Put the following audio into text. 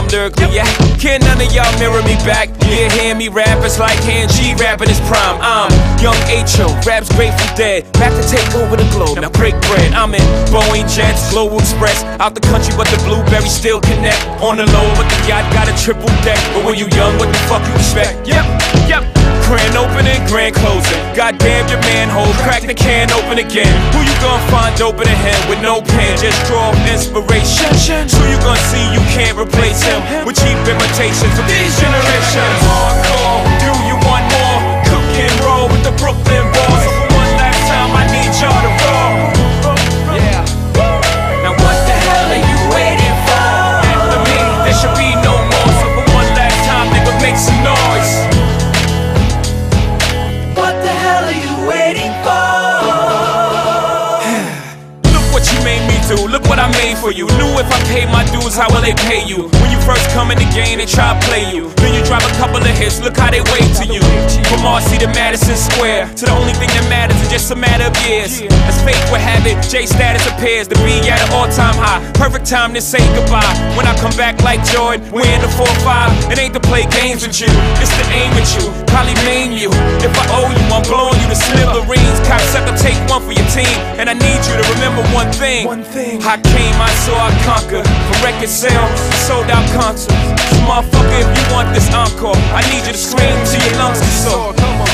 I'm lyrically at. Can't none of y'all mirror me back. Yeah, hear me rap, it's like hand G rapping his prime. I'm young H.O., raps Grateful Dead. Back to take over the globe, now break bread. I'm in Boeing Jets, Global Express. Out the country, but the blueberry still connect. On the low, but the yacht got a triple deck. But when you young, what the fuck you expect? Yep, Goddamn your manhole, crack the can open again. Who you gonna find open a him with no pen? Just draw inspiration. Who you gonna see you can't replace him with cheap imitations of these generations? I made for you. Knew if I paid my dues, how will they pay you? When you first come in the game, they try to play you. Then you drop a couple of hits, look how they wait to you. From Marcy to Madison Square, to the only thing that matters is just a matter of years. As fate would have it, J status appears to be at an all time high. Perfect time to say goodbye. When I come back like Jordan, we're in the 4-5. It ain't to play games with you, it's to aim at you. Probably maim you. If I owe you, I'm blowing you to smithereens. Cocksucker, take one for your team. And I need you to remember one thing. One thing. I came, I saw, I conquered. From record sales, sold out concerts. Motherfucker, if you want this encore, I need you to scream till your lungs get sore.